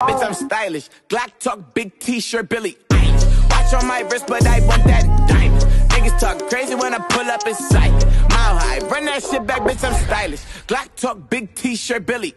Bitch, I'm stylish. Glock talk, big t-shirt, Billy. Watch on my wrist, but I want that diamond. Niggas talk crazy when I pull up in sight. Mile high, run that shit back, bitch, I'm stylish. Glock talk, big t-shirt, Billy.